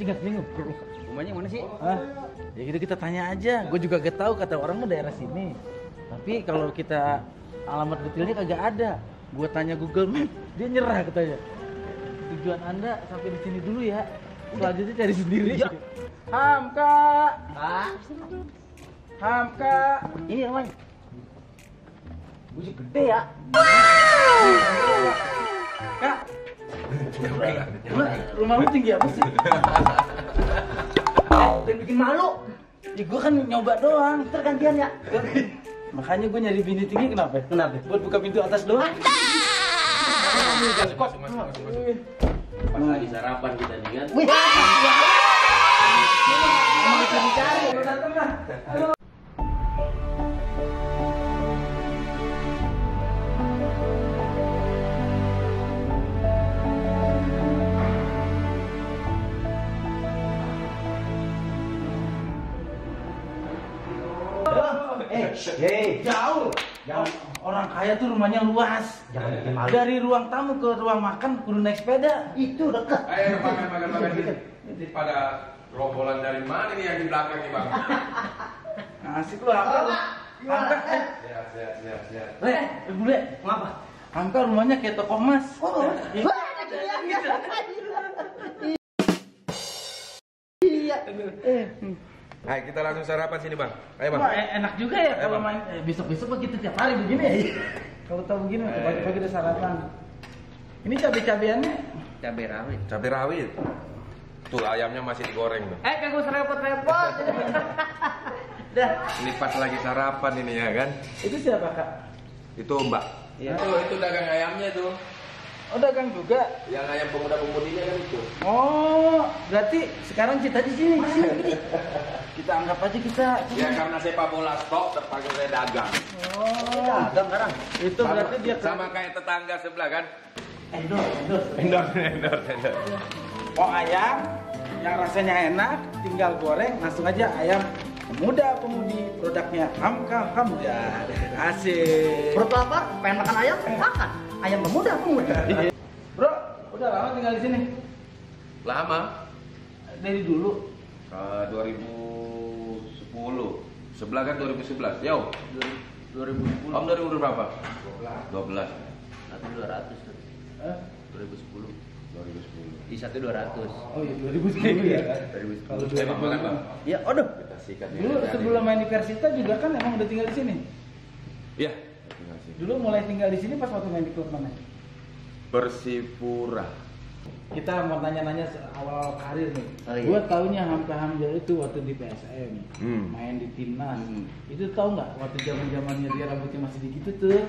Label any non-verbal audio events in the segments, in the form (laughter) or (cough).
jengat jenguk. Rumahnya mana sih? Hah? Ya gitu kita tanya aja. Gue juga gak tahu kata orang mah daerah sini. Tapi kalau kita alamat detailnya kagak ada. Gue tanya Google Map, dia nyerah katanya. Tujuan anda sampai di sini dulu ya. Selanjutnya cari sendiri. Ya. Hamka, Ah, Hamka. ini apa? Bujuk gede ya. Kak. Lu, rumahmu tinggi apa sih? Dan bikin malu. Ya gue kan nyoba doang. Tergantian ya. Makanya gue nyari bini tinggi kenapa? Kenapa? Buat buka pintu atas doang. Pas lagi sarapan kita nih kan. Wih. Emang dicari-cari, lu hei. Jauh. Jauh. Orang kaya tuh rumahnya luas. Jangan bikin malu. Dari ruang tamu ke ruang makan kudu naik sepeda. Itu dekat. Ayo makan makan makan gitu. Ini pada robolan dari mana nih yang di belakang nih bang? Asik lu apa? lu? Hamka, eh, Siap siap siap siap. Re, eh, bule. Ngapa? Hamka rumahnya kayak toko emas. Oh. Iya. Iya. Eh, Ayo kita langsung sarapan sini bang. Ayo bang. Wah, eh, enak juga ya Ayo, kalau Bang. main eh, besok-besok begitu tiap hari begini ya. (laughs) Kalau tahu begini Eh. pagi-pagi udah sarapan. Ini cabai-cabeannya Cabai rawit. Cabai rawit. Tuh ayamnya masih digoreng tuh. Eh, kagak usah repot-repot. (laughs) Dah. Ini pas lagi sarapan ini ya kan. itu siapa kak? Itu mbak. Iya. Itu itu dagang ayamnya tuh. Oh dagang juga. Yang ayam pemuda-pemudinya kan itu. Oh, berarti sekarang kita di sini. di (laughs) sini. kita anggap aja kita. Ya karena sepak bola stok terpanggil saya dagang. Oh, Dagang sekarang. itu berarti dia sama kayak tetangga sebelah kan. endor, endor. Endor endor endor. Oh ayam yang rasanya enak, tinggal goreng langsung aja ayam pemuda pemudi produknya Hamka Hamda. Asik. Perut lapar, pengen makan ayam, makan. Ayam pemuda, pemuda. (laughs) Bro, udah lama tinggal di sini? Lama. Dari dulu. Eh, 2010. Sebelah kan 2011. Yo. 2010. Om 2000 berapa? 12. Satu 200 tuh. Eh? 2010. 2010. Di satu 200. Oh iya 2010 ya. 2010. Kalau Eh, Bang, makan, Bang. Ya, aduh. Kita sikat ya. Dulu sebelum main di Persita juga kan emang udah tinggal di sini. Iya. Dulu mulai tinggal di sini pas waktu main di klub mana? Persipura. Kita mau nanya-nanya soal awal karir nih. Oh, iya. Gua taunya Hamka Hamza itu waktu di PSM, Hmm. main di timnas. Hmm. Itu tahu nggak waktu zaman zamannya dia rambutnya masih begitu tuh,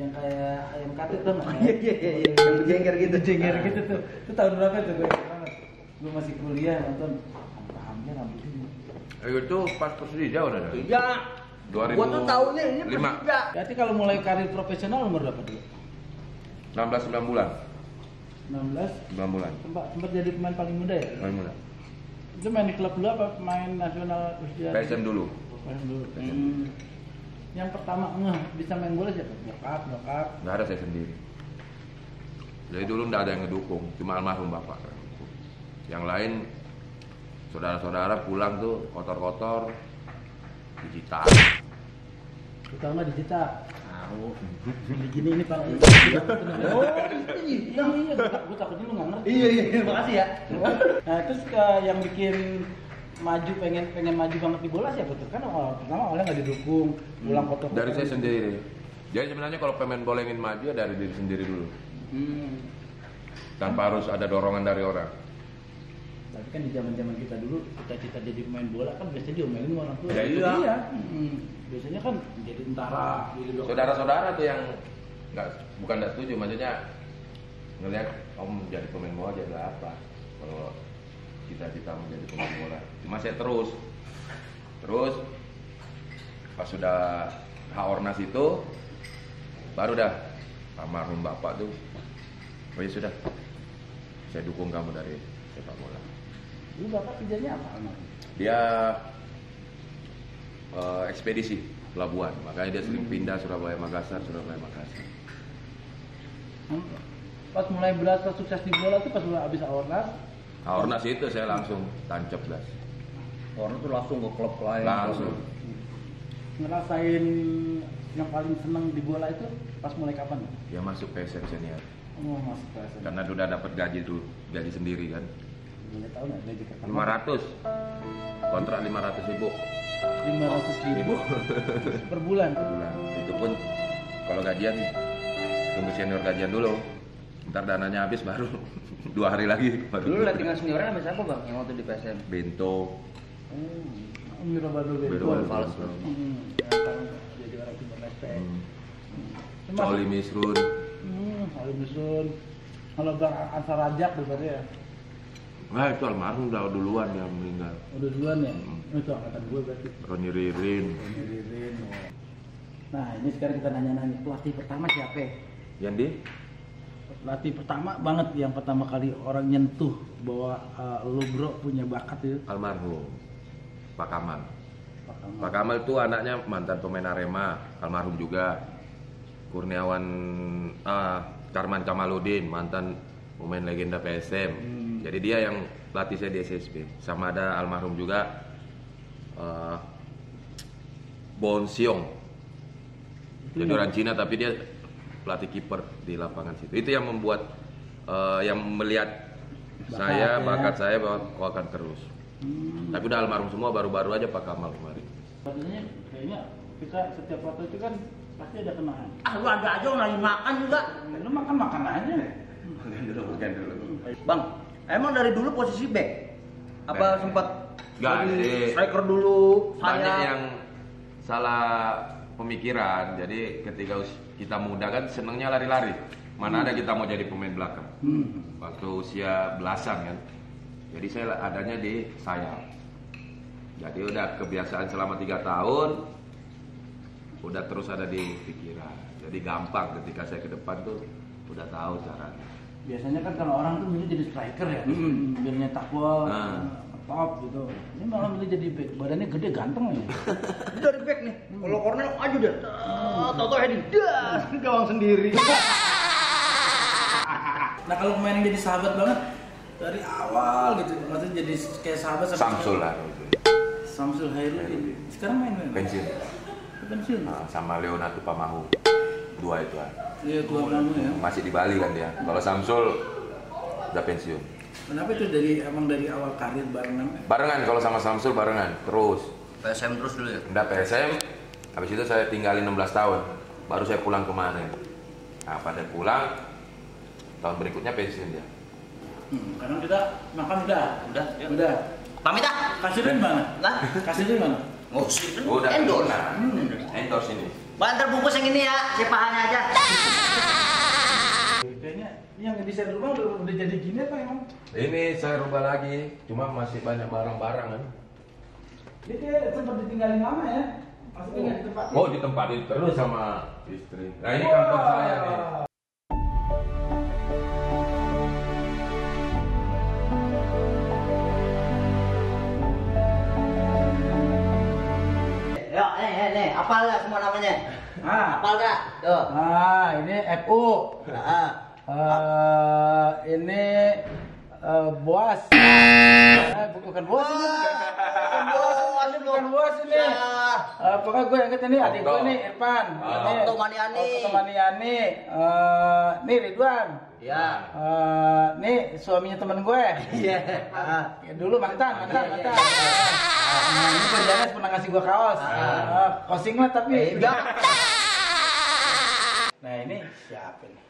yang kayak ayam katet tuh nggak? (laughs) Iya, iya, iya, iya. Yang berjengker gitu. Jengger gitu tuh. Itu tahun berapa tuh gue banget. Gue masih kuliah nonton Hamka Hamza rambutnya. Eh, itu pas Persija udah ada. Iya. 2005. Gua tuh tahunya ini Lima. Persija. Berarti kalau mulai karir profesional umur berapa dulu? 16 9 bulan. 16 9 bulan. sempat sempat jadi pemain paling muda ya? Main muda. Itu main di klub dulu apa pemain nasional usia? PSM dulu. Main dulu. Hmm. Yang pertama ngeh bisa main bola siapa? Nyokap, nyokap. Nggak ada saya sendiri. Dari dulu nggak ada yang ngedukung, cuma almarhum bapak. Yang lain saudara-saudara pulang tuh kotor-kotor digital. Tahu nggak digital? Tahu. Gini ini pak. Oh, iya, iya, gue takutnya lu nggak ngerti. Iya, iya, iya, makasih ya. Nah, terus eh, yang bikin maju pengen pengen maju banget di bola siapa tuh? Kan awal pertama awalnya nggak didukung, pulang foto. Dari saya sendiri. Jadi sebenarnya kalau pemain bola ingin maju ya dari diri sendiri dulu, Hmm. tanpa harus ada dorongan dari orang. Tapi kan di zaman zaman kita dulu cita-cita jadi pemain bola kan biasanya diomelin sama orang tua. Ya, Iya. dia. Hmm. Biasanya kan jadi tentara, jadi dokter. Saudara-saudara tuh yang nggak bukan nggak setuju, maksudnya ngelihat om jadi pemain bola jadi apa? Kalau cita-cita menjadi pemain bola, cuma saya terus, terus pas sudah hak ornas itu baru dah almarhum bapak tuh, oh ya sudah, saya dukung kamu dari sepak bola. Dulu bapak kerjanya apa? almarhum? Dia eh, ekspedisi pelabuhan, makanya dia sering pindah Surabaya Makassar, Surabaya Makassar. Hmm. Pas mulai berasa sukses di bola tuh pas mulai abis Aornas, Nah, Ornas itu saya langsung tancap gas. Warna tuh langsung ke klub lain. Langsung. Ngerasain yang paling seneng di bola itu pas mulai kapan? Dia masuk PSM senior. Oh, masuk PSM. Karena udah dapat gaji tuh, gaji sendiri kan. Boleh tahu nggak gaji pertama? 500. Kontrak 500 ribu 500 ribu (laughs) per bulan. per bulan. Itu pun kalau gajian tunggu senior gajian dulu. Ntar dananya habis baru (laughs) dua hari lagi. Baru Dulu latihan seniornya sama siapa bang? Yang waktu di PSM? Bento. Oh, Mira Bado Bento. Bento. Fals. Hmm, sekarang jadi orang Timor Leste. Hmm. Coli Misrun. Hmm, Halim Dusun. Kalau Bang Ansar Rajak berarti ya. Nah itu almarhum udah duluan yang meninggal. Udah duluan ya? Hmm. Itu angkatan gue berarti. Roni Ririn. Ini Ririn. oh. Nah, ini sekarang kita nanya-nanya pelatih pertama siapa? ya? Yang di Pelatih pertama banget yang pertama kali orang nyentuh bahwa uh, lu bro punya bakat itu. almarhum Pak Kamal. Pak Kamal. Pak Kamal itu anaknya mantan pemain Arema, almarhum juga. Kurniawan ah, Karman Kamaludin, mantan pemain legenda PSM. Hmm. Jadi dia yang pelatih saya di SSB. Sama ada almarhum juga eh Bon Siong. Jadi orang Cina tapi dia pelatih kiper di lapangan situ. Itu yang membuat eh, yang melihat Bakat saya, ya. bakat saya bahwa kau akan terus. Hmm. Tapi udah almarhum semua baru-baru aja Pak Kamal kemarin. Katanya kayaknya kita setiap foto itu kan pasti ada kenangan. Ah lu ada aja orang lagi makan juga. Lu makan makan aja. Makan dulu, makan dulu. Bang, emang dari dulu posisi back? Apa Back. sempat Nggak, jadi striker dulu? Banyak yang salah pemikiran. Jadi ketika kita muda kan senengnya lari-lari. Mana ada kita mau jadi pemain belakang. Hmm. Waktu usia belasan kan. Jadi saya adanya di sayap. Jadi udah kebiasaan selama tiga tahun. Udah terus ada di pikiran. Jadi gampang ketika saya ke depan tuh udah tahu caranya. Biasanya kan kalau orang tuh milih jadi striker ya, Hmm. biar nyetak gol, Nah. top gitu. Ini malah milih jadi back, badannya gede ganteng ya. Ini (laughs) dari back nih. Kalau corner aja deh. Toto heading. Das, (laughs) gawang sendiri. (laughs) Nah kalau pemain yang jadi sahabat banget dari awal gitu, maksudnya jadi kayak sahabat Samsul lah. Samsul Hairudin. Sekarang main main. Pensiun. Pensiun. Nah, sama Leonardo Pamahu. Dua itu lah. Iya tua kamu ya. Masih di Bali kan dia. Kalau Samsul udah pensiun. Kenapa itu dari emang dari awal karir barengan? Barengan kalau sama Samsul barengan terus. PSM terus dulu ya. Udah PSM, habis itu saya tinggalin 16 tahun. Baru saya pulang kemarin. Nah, pada pulang tahun berikutnya pensiun dia. Hmm, karena kita makan udah. Udah, ya. Udah. Pamit ah. Kasih duit mana? Lah, Kasih duit mana? oh sih. Udah endorse. Nah, endorse ini. Bang, ntar bungkus yang ini ya, si pahanya aja. (laughs) Kayaknya yang desain rumah udah, udah jadi gini apa emang? Ini saya rubah lagi, cuma masih banyak barang-barang kan. Dia kayak sempat ditinggalin lama ya. Maksudnya nggak di tempat. Oh, ditempatin terus sama istri. Nah, ini kantor saya nih. Apal gak semua namanya? Ah, Apal gak? Tuh. ah ini FU. Nah, Eh, ini eh, boas. Eh, bukan boas ini. Bukan boas ini, bukan boas ini. Ya. Pokoknya gue inget ini adik gue nih Irfan. Ah. Ini Okto Maniani. Okto Maniani. Eh, nih Ridwan. Ya. Eh, nih suaminya temen gue. Iya. Ah. Ya, dulu mantan, mantan, Iya, iya, mantan. Nah, ini kerjanya pernah ngasih gua kaos. Ah. Eh, kosing lah tapi. Eh, udah. Nah, ini siapa nih?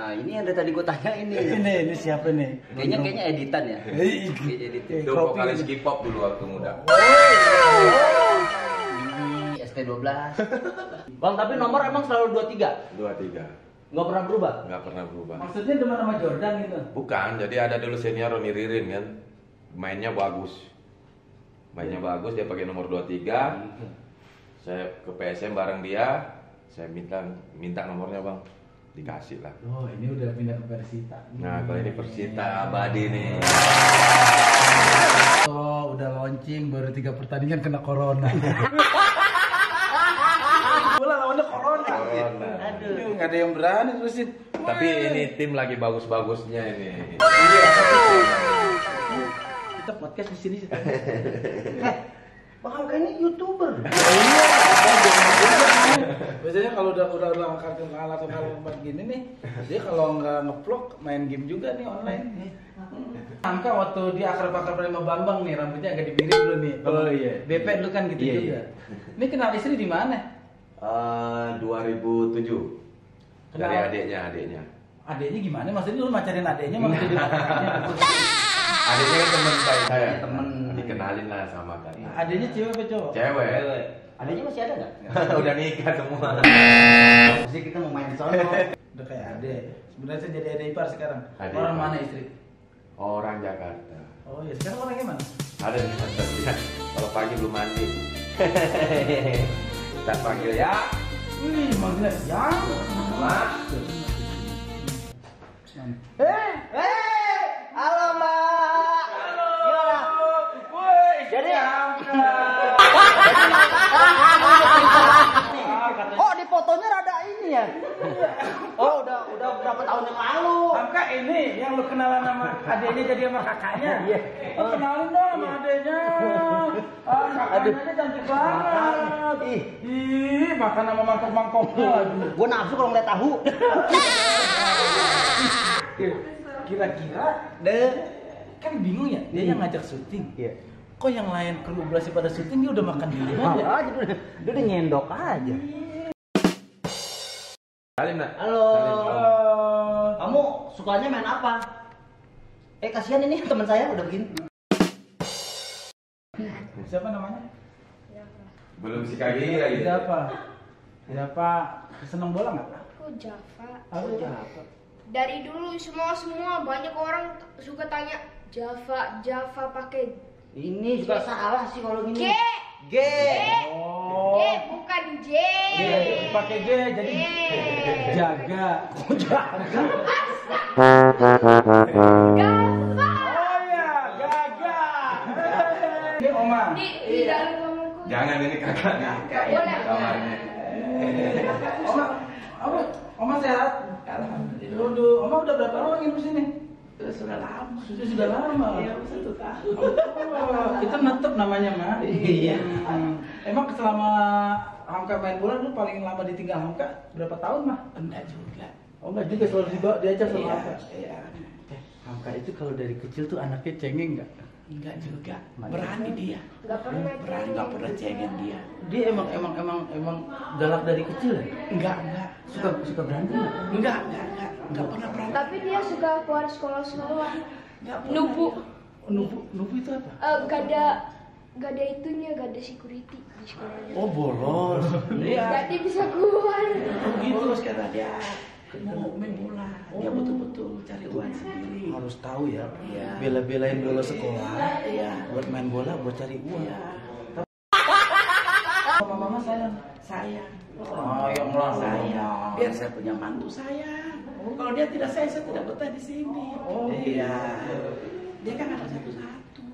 Nah, ini yang dari tadi gue tanya ini. Ini, ini siapa nih? Kayaknya kayaknya editan ya. Eh, Kayaknya editan. Itu vokalis K-pop dulu waktu muda. Ini ST12. Bang, tapi nomor emang selalu 23? Dua tiga, Nggak pernah berubah? nggak pernah berubah. Maksudnya teman sama Jordan gitu. Bukan, jadi ada dulu senior Roni Ririn kan, mainnya bagus, mainnya bagus dia pakai nomor 23 Saya ke PSM bareng dia, saya minta minta nomornya bang, dikasih lah. Oh, ini udah pindah ke Persita. Nah kalau ini Persita abadi nih. Oh, udah launching baru tiga pertandingan kena corona. (laughs) Bola lawannya corona. Corona. Aduh, nggak ada yang berani terusin. Tapi ini tim lagi bagus-bagusnya ini. Kita podcast di sini sih. (laughs) Eh, Bang Hamka ini youtuber. Biasanya kalau udah udah udah kartu kalah atau kalah tempat gini nih, dia kalau nggak ngevlog main game juga nih online. Angka waktu dia akrab-akrab sama Bambang nih, rambutnya agak dibiri dulu nih. Oh, iya. BP dulu kan gitu Iya, juga. iya. Ini kenal istri di mana? Eh, 2007 Dari Kenal- adiknya, adiknya. Adiknya gimana? Maksudnya lu macarin adiknya malah jadi. (laughs) Adiknya kan teman baik saya. Temen. Dikenalin lah sama kan. Adiknya cewek apa cowok? Cewek. Adanya masih ada nggak? (laughs) Udah nikah semua. (laughs) Pasti kita mau main di sana. Udah kayak adik. Sebenarnya saya jadi adik ipar sekarang. Adik Orang ipar. mana istri? Orang Jakarta. Oh iya, sekarang orangnya mana? Ada di dia. Kalau pagi belum mandi. Kita panggil ya. Wih, manggilnya yang. Eh, eh, halo Mbak. Gimana? Woi, Jadi- Oh, di fotonya rada ini ya. Oh, udah udah berapa tahun yang lalu. Hamka ini yang lu kenalan sama adiknya jadi sama kakaknya. (laughs) Iya. Oh, kenalin dong sama adiknya. (laughs) Ah, kakaknya aja cantik banget. Ih. Ih, makan sama mangkok-mangkoknya lagi. Gue nafsu kalau ngeliat tahu. (laughs) Kira-kira deh kan bingung ya dia yang ngajak syuting. Iya. Kok yang lain kolaborasi pada syuting dia udah makan dulu aja. aja dia, udah nyendok aja. Salim. Halo. Salim. Eh, Kamu sukanya main apa? Eh kasihan ini teman saya udah begini. siapa namanya? Belum si kaki lagi. Tidak apa. Tidak apa. Seneng bola nggak? Aku Java. Aku Dari dulu semua semua banyak orang suka tanya Java Java pakai Ini juga salah sih kalau G. gini. G. Oh. G bukan J. G, pakai G jadi G. jaga. (laughs) Jaga? Oh ya, gaga. Ini Oma. Di di dalam kamarku. Jangan ini kakak nih. Nggak boleh. Kamarnya. Oma, Oma, Oma sehat? Alhamdulillah. Waduh, Oma udah berapa lama nginep sini? Sudah lama. Sudah sudah lama. Iya, satu tahun. Oh, itu netep namanya, Ma. Iya. Emang selama Hamka main bola lu paling lama ditinggal Hamka berapa tahun, Mah? Enggak juga. Oh, enggak juga selalu dibawa diajak sama Hamka. Iya. Eh, Hamka itu kalau dari kecil tuh anaknya cengeng enggak? Enggak juga. Berani dia. Nggak pernah. Berani enggak pernah cengeng dia. Dia emang emang emang emang galak dari kecil ya? Enggak, enggak. Suka suka berantem nggak? Enggak, enggak, enggak. Enggak pernah berantem. Tapi dia suka keluar sekolah-sekolah. Nubu. Nubu, nubu itu apa? Eh, gak ada gak ada itunya, gak ada security di sekolahnya. Oh bolos. Iya. Jadi bisa keluar. Begitu karena dia mau main bola. Dia betul-betul cari uang sendiri. Harus tahu ya. Iya. Bela-belain bola sekolah. Iya. Buat main bola, buat cari uang. Iya. Mama mama sayang. Saya. Sayang lah. Saya. Biar saya punya mantu saya. Kalau dia tidak saya, saya tidak betah di sini. Oh, iya. Dia kan ada satu-satu.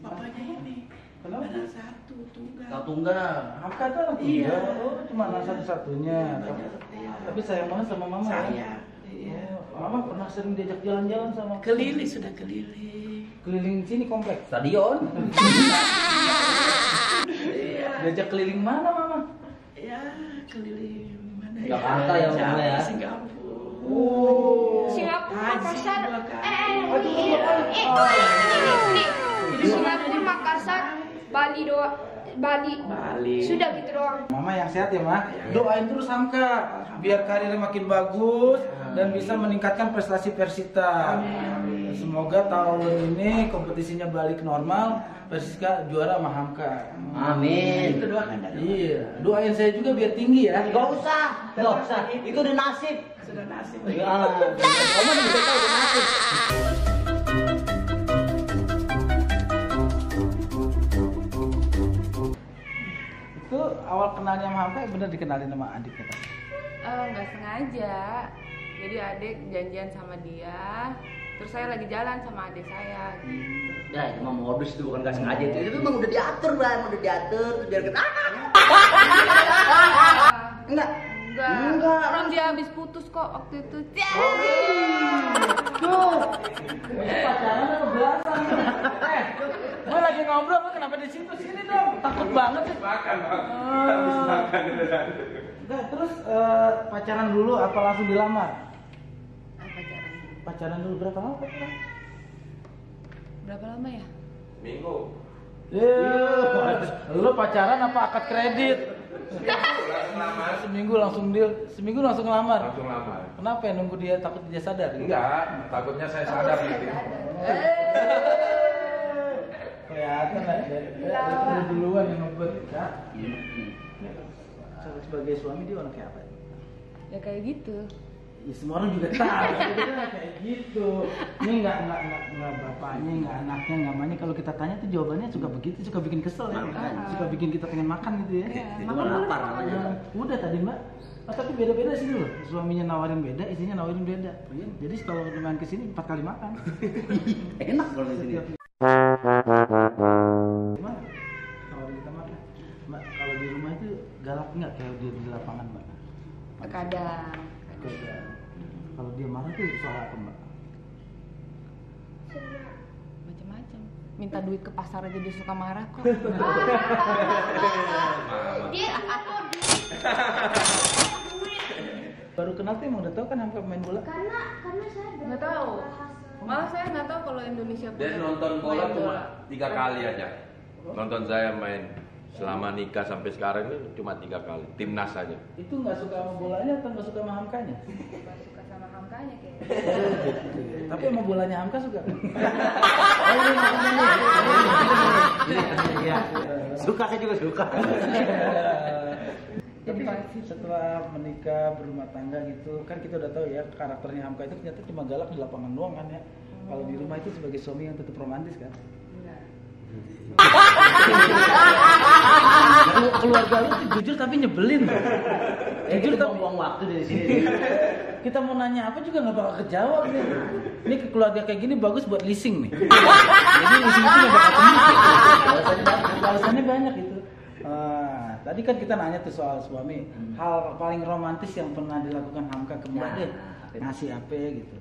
Bapaknya ini. Kenapa? Ada satu tunggal. Kau tunggal. Hamka tuh anak Iya. iya. Oh, cuma anak satu-satunya. Iya. Tapi sayang banget sama mama. ya? Saya. Iya. Oh, Mama pernah sering diajak jalan-jalan sama Keliling sudah keliling. keliling sini kompleks. Stadion. Iya. Diajak keliling mana mama? Ya, keliling mana ya? Jakarta ya, Mama, ya? Singapura. Oh. Singapura, Makassar. dua Eh, kali. eh, ini, ini, ini, ini, ini. Bali doang. Bali. Bali. Sudah gitu doang. Mama yang sehat ya, Ma. Doain terus Hamka biar karirnya makin bagus dan bisa meningkatkan prestasi Persita. Semoga tahun ini kompetisinya balik normal, Persita juara sama Hamka. Amin. Itu doakan dari Iya, doain saya juga biar tinggi ya. Gak usah, gak usah. Itu udah nasib. sudah nasib. Ya, kamu udah tahu udah nasib. Itu awal kenalnya sama Hamka bener dikenalin sama adiknya. Pak? Eh, nggak sengaja jadi adik janjian sama dia terus saya lagi jalan sama adik saya gitu Ya, itu mah modus itu bukan gak sengaja itu. Itu memang udah diatur, Bang. Udah diatur terus biar kita. (laughs) Enggak. Enggak. Enggak. Orang dia habis putus kok waktu itu. Ya. Tuh. Ini pacaran apa belasan? Eh, lagi ngobrol, lu kenapa di situ? Sini dong. Takut banget sih. Makan, Bang. Ah. Habis makan itu kan. Enggak, terus eh, pacaran dulu apa langsung dilamar? Ah, pacaran. Pacaran dulu berapa lama pacaran? Berapa lama ya? Minggu. Eh, lu pacaran apa akad kredit? Langsung lamar. Seminggu langsung deal, seminggu langsung ngelamar. Langsung lamar. Kenapa ya nunggu dia takut dia sadar? Enggak, takutnya saya sadar nanti. Kelihatan lah dari dari duluan yang Kak. Sebagai suami dia orang kayak apa? Ya kayak gitu. Ya semua orang juga tahu, sebenarnya kayak gitu. Ini nggak nggak nggak bapaknya, nggak anaknya, nggak mamanya. Kalau kita tanya tuh jawabannya suka begitu, suka bikin kesel ya, suka bikin kita pengen makan gitu ya. Itu kan lapar namanya. Ya, Udah tadi mbak. Ah, tapi beda-beda sih loh. Suaminya nawarin beda, istrinya nawarin beda. Jadi kalau main ke sini empat kali makan. (laughs) Enak kalau di sini. (laughs) Gimana? Nawarin kita makan. Mbak, kalau di rumah itu galak nggak kayak di, di lapangan mbak? Kadang. Kayak- Kalau dia marah tuh soal apa mbak? Macam-macam. Minta duit ke pasar aja dia suka marah kok. (laughs) Dia tuh Baru kenal tuh emang udah tau kan Hamka pemain bola? karena karena saya udah Nggak tahu. Malah saya nggak tahu kalau Indonesia Dia punya nonton bola main cuma tiga kali aja. Nonton saya main selama nikah sampai sekarang itu cuma tiga kali. Timnas saja. Itu nggak suka sama bolanya atau nggak suka sama Hamkanya? Nggak suka sama Hamkanya kayaknya. Tapi sama bolanya Hamka suka. oh ini maksudnya nih. Iya. Suka kan juga suka. Tapi setelah menikah berumah tangga gitu kan kita udah tahu ya karakternya Hamka itu ternyata cuma galak di lapangan doang kan ya. Kalau di rumah itu sebagai suami yang tetap romantis kan. Enggak. (laughs) Kelu- keluarga lu tuh jujur tapi nyebelin. Eh, jujur kita tapi buang waktu dari sini. kita mau nanya apa juga nggak bakal kejawab nih. Ini ke keluarga kayak gini bagus buat leasing nih. Jadi leasing itu nggak bakal. Alasannya, alasannya banyak itu. Ah, tadi kan kita nanya tuh soal suami, hal paling romantis yang pernah dilakukan Hamka ke Mbak deh, apa itu? ngasih apa gitu.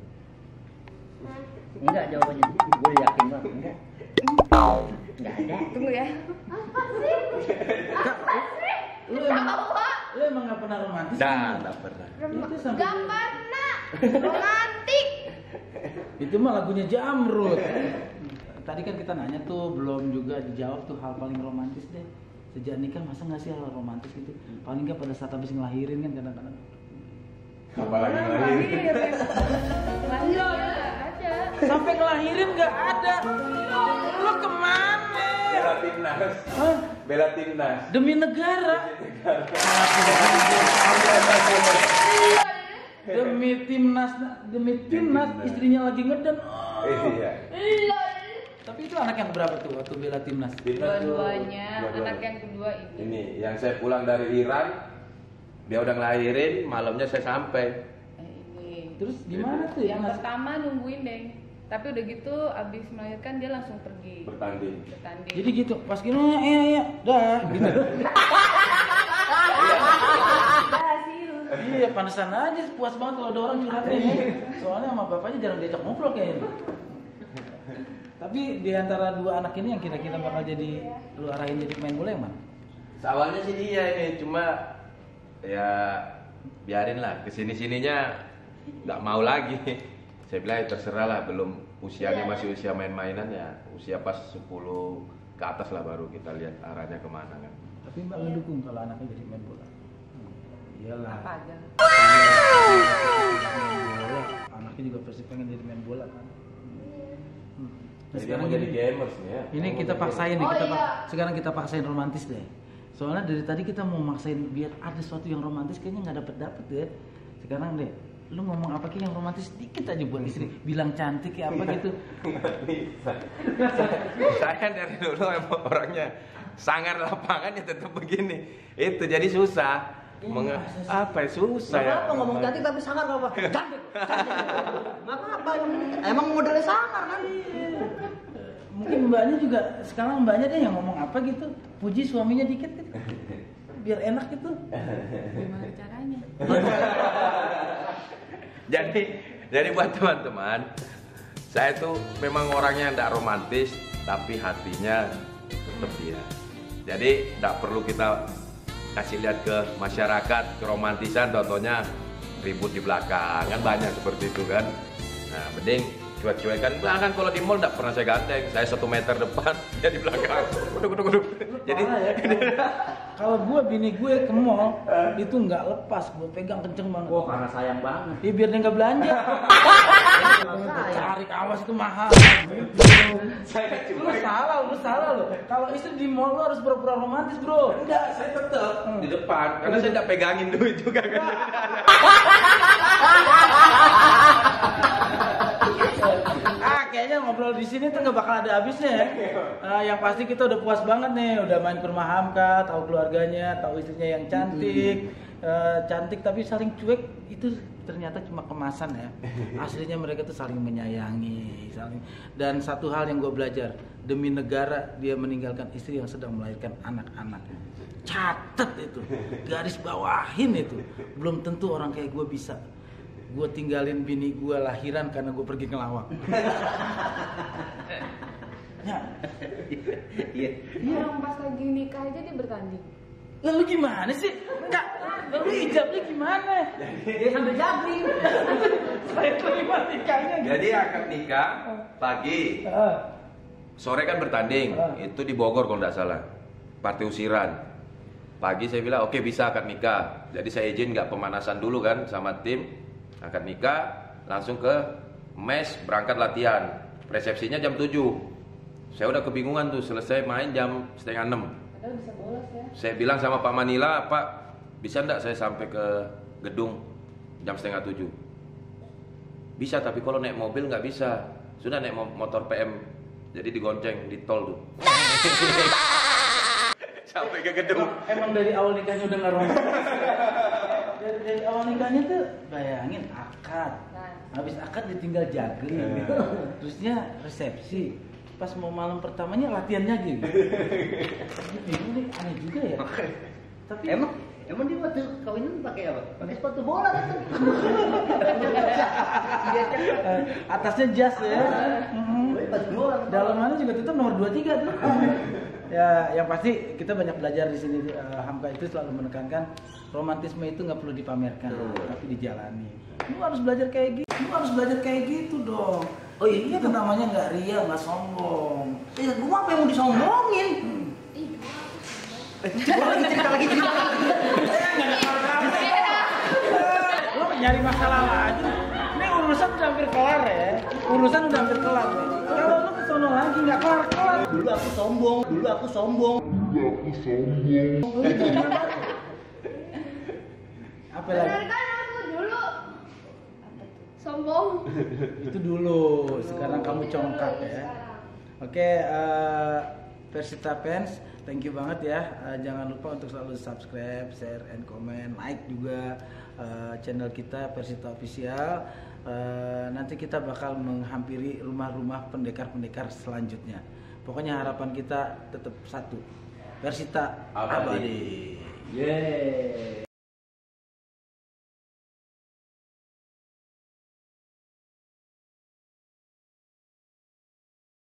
Enggak jawabannya. Gue yakin banget. Enggak. Enggak ada. Tunggu ya. Kak, lu emang, lu emang nggak pernah romantis? Dah, kan? tak pernah. Itu sampai Gak pernah (laughs) romantis. itu mah lagunya Jamrut. Tadi kan kita nanya tuh belum juga dijawab tuh hal paling romantis deh. Sejak nikah masa nggak sih hal romantis gitu? Paling nggak pada saat habis ngelahirin kan kadang-kadang. Apalagi lagi. Lahir nggak ada. Sampai ngelahirin nggak ada. Lu ke mana? Bela timnas. Hah? Bela timnas. Demi negara. Demi timnas, demi timnas istrinya lagi ngeden. Oh. Iya. Tapi itu anak yang berapa tuh waktu bela timnas? Dua-duanya. Anak yang kedua ini. Ini yang saya pulang dari Iran, dia udah ngelahirin, malamnya saya sampai. Eh, ini. Terus gimana tuh Yang Mas? pertama nungguin deh. Tapi udah gitu abis melahirkan dia langsung pergi bertanding. bertanding. Jadi gitu, pas gini, iya iya, dah, gitu. iya, panesan aja, puas banget kalau ada orang curhatnya. Soalnya sama bapaknya jarang diajak ngobrol kayaknya. Tapi di antara dua anak ini yang kira-kira bakal jadi lu arahin jadi pemain bola yang mana? Awalnya sih dia ini, cuma ya biarin lah ke sini sininya nggak mau lagi. Saya bilang ya terserah lah, belum usianya masih usia main-mainan ya, usia pas 10 ke atas lah baru kita lihat arahnya ke mana kan. Tapi mbak ngedukung kalau anaknya jadi pemain bola. Iyalah. apa aja. Main bola, anaknya juga pasti pengen jadi main bola kan. Hmm. Nah, Jadi gamers nih ya. Ini kita paksain nih, Oh, kita iya. pak- sekarang kita paksain romantis deh. Soalnya dari tadi kita mau maksain biar ada sesuatu yang romantis kayaknya nggak dapet dapet deh. Sekarang deh, lu ngomong apa ki yang romantis dikit aja buat istri, bilang cantik ya apa gitu. saya dari dulu emang orangnya sangar lapangan ya tetap begini itu jadi susah Menge- apa ya susah ya apa ngomong cantik tapi sangar apa. Cantik. Gak apa-apa. Emang modelnya sangar kan. Mungkin mbaknya juga sekarang mbaknya deh yang ngomong apa gitu, puji suaminya dikit gitu. biar enak gitu. Gimana caranya? (laughs) jadi jadi buat teman-teman saya tuh memang orangnya tidak romantis tapi hatinya tetap dia. Jadi tidak perlu kita kasih lihat ke masyarakat keromantisan contohnya ribut di belakang. Kan banyak seperti itu kan. Nah mending cuek-cuekan bahkan kalau di mall tidak pernah saya gandeng saya satu meter depan (laughs) dia di belakang duduk duduk duduk jadi ya, (laughs) kalau gue bini gue ke mall itu nggak lepas, gue pegang kenceng banget. Oh karena sayang banget. Ya biar dia nggak belanja. (laughs) Cari awas itu mahal. lu salah, lu salah lo. Kalau istri di mall lu harus pura-pura romantis bro. enggak saya tetap di depan karena saya tidak pegangin duit juga kan ah kayaknya ngobrol di sini tuh nggak bakal ada habisnya ya. Ah, yang pasti kita udah puas banget nih, udah main ke rumah Hamka, tahu keluarganya, tahu istrinya yang cantik, Eh, cantik tapi saling cuek itu ternyata cuma kemasan ya. (laughs) Aslinya mereka tuh saling menyayangi, saling. Dan satu hal yang gue belajar demi negara dia meninggalkan istri yang sedang melahirkan anak-anak. Catet itu, garis bawahin itu. Belum tentu orang kayak gue bisa gue tinggalin bini gue lahiran karena gue pergi ngelawak. (laughs) ya, Iya. Orang pas lagi nikah aja dia bertanding. lalu gimana sih? Enggak, lalu hijabnya gimana? Dia sambil juggling. Saya terima nikahnya gitu. jadi akad nikah pagi sore kan bertanding itu di Bogor kalau tidak salah partai usiran pagi saya bilang oke bisa akad nikah jadi saya izin nggak pemanasan dulu kan sama tim akad nikah langsung ke mes berangkat latihan. Resepsinya jam 7 saya udah kebingungan tuh selesai main jam setengah 6 Padahal bisa bolos ya. saya bilang sama Pak Manila Pak bisa ndak saya sampai ke gedung jam setengah 7 bisa tapi kalau naik mobil nggak bisa. Sudah naik mo- motor PM jadi digonceng di tol tuh. (laughs) Sampai ke gedung. Emang dari awal nikahnya udah nggak romantis. (laughs) dari, dari awal nikahnya tuh bayangin akad. Nah, Habis akad ditinggal juggling. Terusnya resepsi. Pas mau malam pertamanya latihan lagi. (laughs) Bingung nih aneh juga ya. Tapi Emang emang dia waktu kawinan pakai apa? Pakai sepatu bola kan? eh, (laughs) atasnya jas ya. Mhm. Sepatu bola. Dalamannya juga tetap nomor 23 tuh. (laughs) ya, yang pasti kita banyak belajar di sini. Eh, Hamka itu selalu menekankan romantisme itu nggak perlu dipamerkan, tapi dijalani. Lu harus belajar kayak gitu. Lu harus belajar kayak gitu dong. Oh iya, itu namanya nggak ria, nggak sombong. Ya gua apa yang mau disombongin? Coba lagi cerita lagi cerita lagi. Lu nyari masalah aja. Ini urusan udah hampir kelar ya. Urusan udah hampir kelar. Ya. Kalau lu kesono lagi nggak kelar kelar. Dulu aku sombong, dulu aku sombong. Apa lagi? Bener kan aku dulu sombong. Itu dulu. Sekarang kamu congkak ya. Oke, eh Persita fans, thank you banget ya. Eh, jangan lupa untuk selalu subscribe, share, and comment, like juga eh, channel kita Persita Official. Eh, nanti kita bakal menghampiri rumah-rumah pendekar-pendekar selanjutnya. Pokoknya harapan kita tetap satu, Persita Abadi. abadi. Yeay.